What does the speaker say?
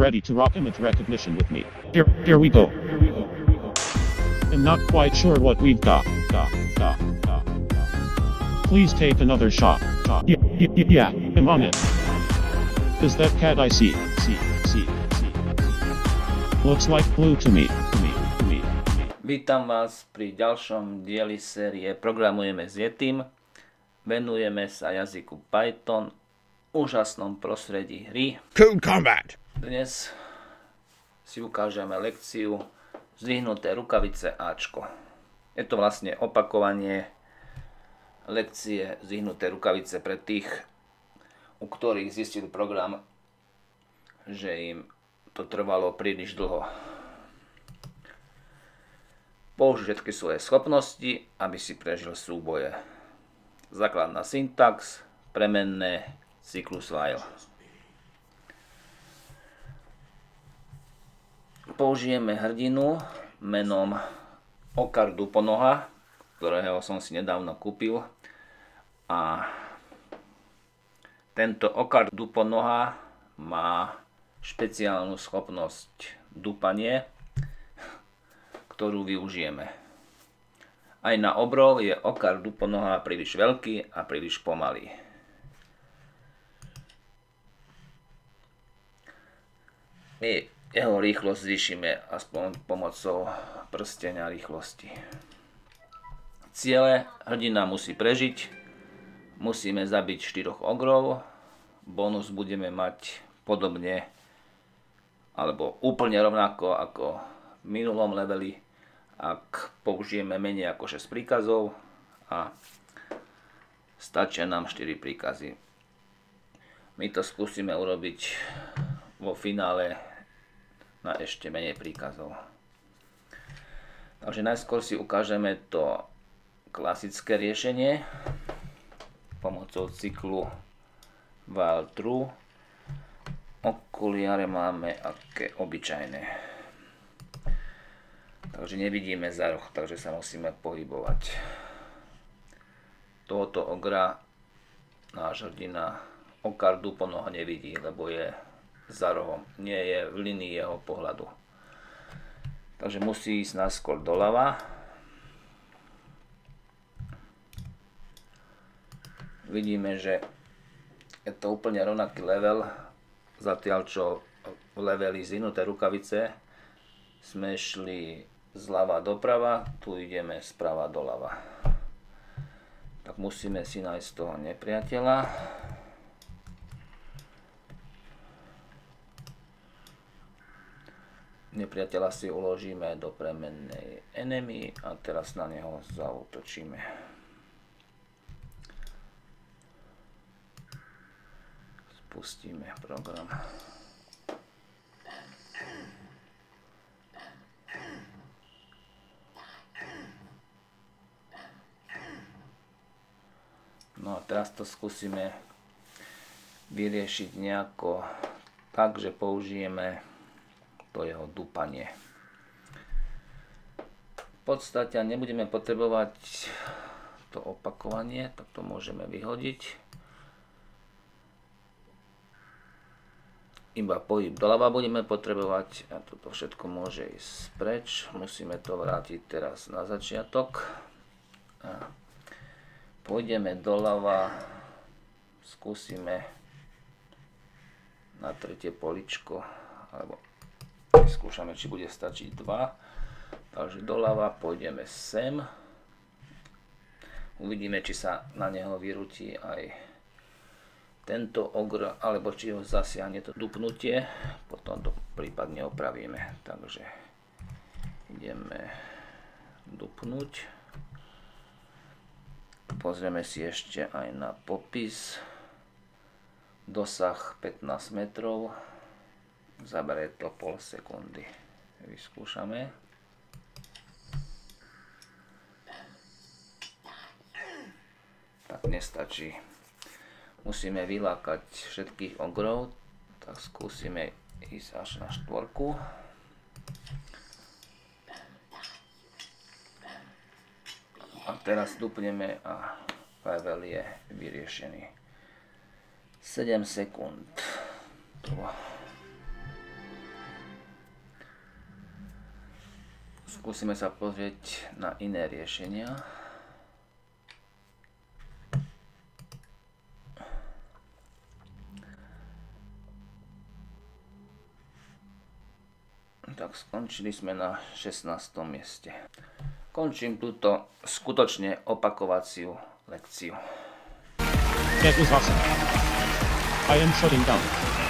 ready to rock image recognition with me. Here, here we go. I'm not quite sure what we've got. got, got, got, got. Please take another shot. shot. Y- y- y- yeah, I'm on it. Is that cat I see? See, see, see. Looks like blue to me. To me. To me. To me. Vítam vás pri ďalšom dieli série Programujeme s Yetim. Venujeme sa jazyku Python, úžasnom prostredí hry. Code Combat. Dnes si ukážeme lekciu Zdvihnuté rukavice Ačko. Je to vlastne opakovanie lekcie Zdvihnuté rukavice pre tých, u ktorých zistil program, že im to trvalo príliš dlho. Použij všetky svoje schopnosti, aby si prežil súboje. Základná syntax, premenné, cyklus while. Použijeme hrdinu menom Okar Duponoha, ktorého som si nedávno kúpil. A tento Okar Duponoha má špeciálnu schopnosť dupanie, ktorú využijeme. Aj na obrov je Okar Duponoha príliš veľký a príliš pomalý. My jeho rýchlosť zvýšime aspoň pomocou prstenia rýchlosti. Ciele hrdina musí prežiť, musíme zabiť 4 ogrov, bonus budeme mať podobne alebo úplne rovnako ako v minulom leveli, ak použijeme menej ako 6 príkazov a stačia nám 4 príkazy. My to skúsime urobiť vo finále na ešte menej príkazov. Takže najskôr si ukážeme to klasické riešenie pomocou cyklu while true. Okuliare máme aké obyčajné. Takže nevidíme za roh, takže sa musíme pohybovať. Tohoto ogra náš hrdina okardu po noha nevidí, lebo je za rohom, nie je v linii jeho pohľadu. Takže musí ísť náskôr doľava. Vidíme, že je to úplne rovnaký level, zatiaľ čo v leveli zvinuté rukavice sme šli zľava doprava, tu ideme sprava doľava. Tak musíme si nájsť toho nepriateľa. Nepriateľa si uložíme do premennej enemy a teraz na neho zautočíme. Spustíme program. No a teraz to skúsime vyriešiť nejako tak, že použijeme to jeho dupanie. V podstate nebudeme potrebovať to opakovanie, tak to môžeme vyhodiť. Iba pohyb doľava budeme potrebovať a toto všetko môže ísť preč. Musíme to vrátiť teraz na začiatok. A pôjdeme doľava, skúsime na tretie poličko alebo Skúšame, či bude stačiť 2. Takže doľava pôjdeme sem. Uvidíme, či sa na neho vyrúti aj tento ogr, alebo či ho zasiahne to dupnutie. Potom to prípadne opravíme. Takže ideme dupnúť. Pozrieme si ešte aj na popis. Dosah 15 metrov zabere to pol sekundy. Vyskúšame. Tak nestačí. Musíme vylákať všetkých ogrov, tak skúsime ísť až na štvorku. A teraz dupneme a level je vyriešený. 7 sekúnd. Skúsime sa pozrieť na iné riešenia. Tak skončili sme na 16. mieste. Končím túto skutočne opakovaciu lekciu. That was awesome. I am shutting down.